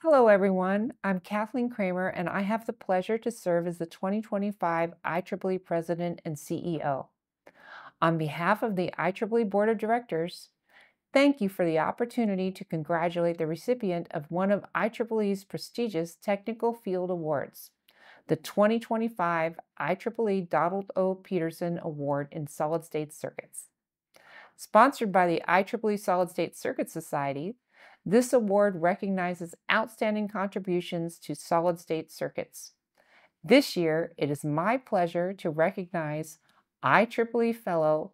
Hello, everyone. I'm Kathleen Kramer, and I have the pleasure to serve as the 2025 IEEE President and CEO. On behalf of the IEEE Board of Directors, thank you for the opportunity to congratulate the recipient of one of IEEE's prestigious Technical Field Awards, the 2025 IEEE Donald O. Pederson Award in Solid State Circuits. Sponsored by the IEEE Solid State Circuit Society, this award recognizes outstanding contributions to solid state circuits. This year, it is my pleasure to recognize IEEE Fellow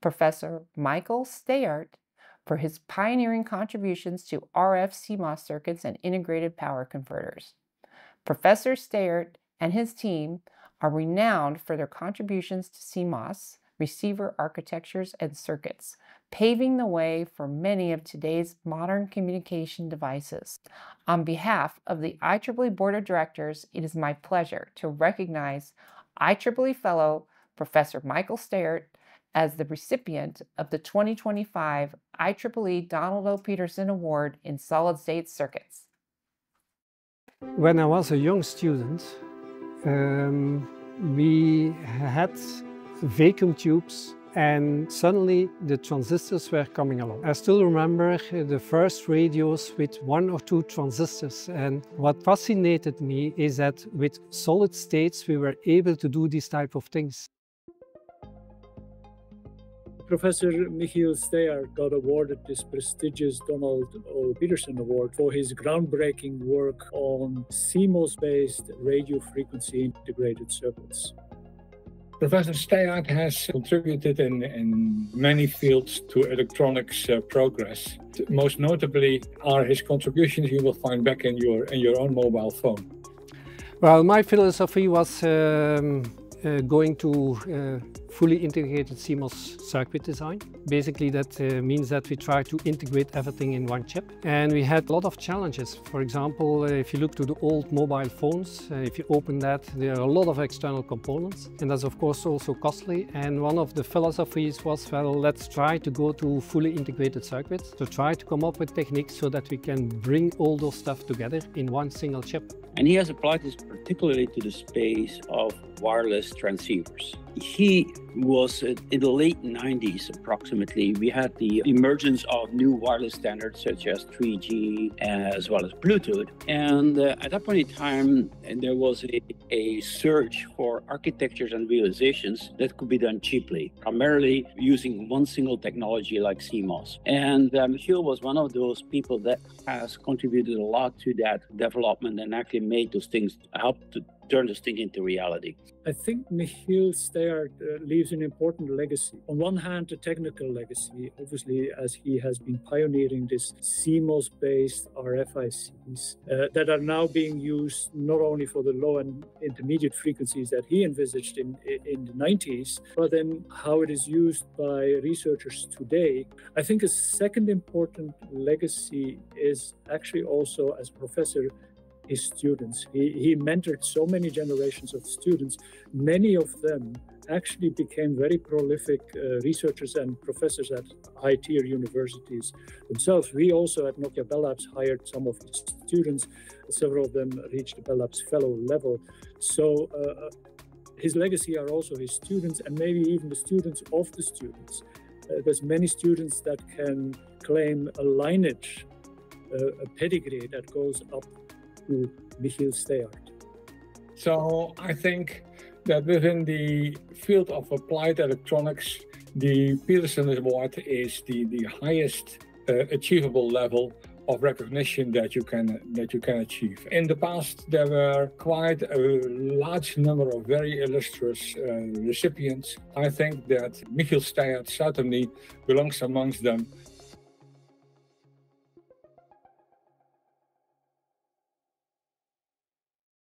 Professor Michael Steyaert for his pioneering contributions to RF CMOS circuits and integrated power converters. Professor Steyaert and his team are renowned for their contributions to CMOS, receiver architectures, and circuits, paving the way for many of today's modern communication devices. On behalf of the IEEE Board of Directors, it is my pleasure to recognize IEEE Fellow Professor Michael Steyaert as the recipient of the 2025 IEEE Donald O. Pederson Award in Solid State Circuits. When I was a young student, um, we had vacuum tubes and suddenly the transistors were coming along. I still remember uh, the first radios with one or two transistors and what fascinated me is that with solid states we were able to do these type of things. Professor Michiel Steyaert got awarded this prestigious Donald O. Pederson Award for his groundbreaking work on CMOS-based radio frequency integrated circuits. Professor Steyaert has contributed in, in many fields to electronics uh, progress. Most notably are his contributions you will find back in your, in your own mobile phone. Well, my philosophy was um, uh, going to uh, fully integrated CMOS circuit design. Basically, that uh, means that we try to integrate everything in one chip. And we had a lot of challenges. For example, uh, if you look to the old mobile phones, uh, if you open that, there are a lot of external components. And that's, of course, also costly. And one of the philosophies was, well, let's try to go to fully integrated circuits, to try to come up with techniques so that we can bring all those stuff together in one single chip. And he has applied this particularly to the space of wireless transceivers. He was uh, in the late 90s approximately we had the emergence of new wireless standards such as 3g uh, as well as bluetooth. And uh, at that point in time uh, there was a, a search for architectures and realizations that could be done cheaply primarily using one single technology like cmos and Michiel was one of those people that has contributed a lot to that development and actually made those things help to turn this thing into reality. I think Michiel Steyaert uh, leaves an important legacy. On one hand, a technical legacy, obviously, as he has been pioneering this CMOS based RFICs uh, that are now being used not only for the low and intermediate frequencies that he envisaged in, in the 90s, but then how it is used by researchers today. I think a second important legacy is actually also as professor his students. He, he mentored so many generations of students. Many of them actually became very prolific uh, researchers and professors at high tier universities themselves. We also at Nokia Bell Labs hired some of his students. Several of them reached the Bell Labs fellow level. So uh, his legacy are also his students and maybe even the students of the students. Uh, there's many students that can claim a lineage, uh, a pedigree that goes up to Michiel Steyaert. So I think that within the field of applied electronics, the Pederson Award is the, the highest uh, achievable level of recognition that you can that you can achieve. In the past, there were quite a large number of very illustrious uh, recipients. I think that Michiel Steyaert certainly belongs amongst them